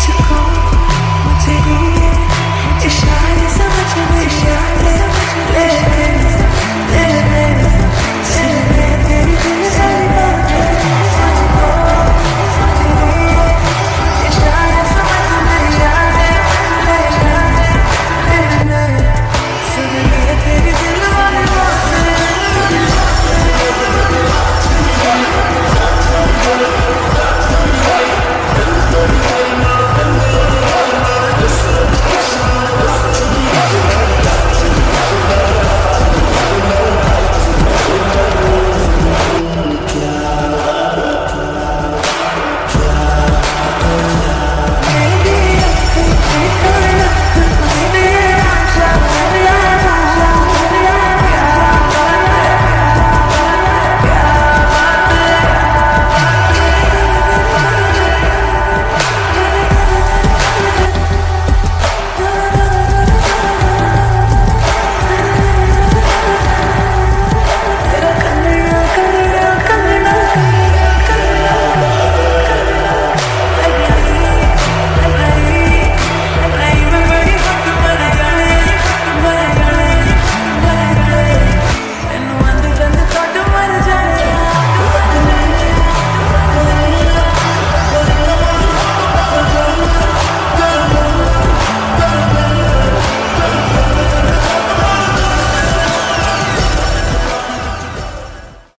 to go.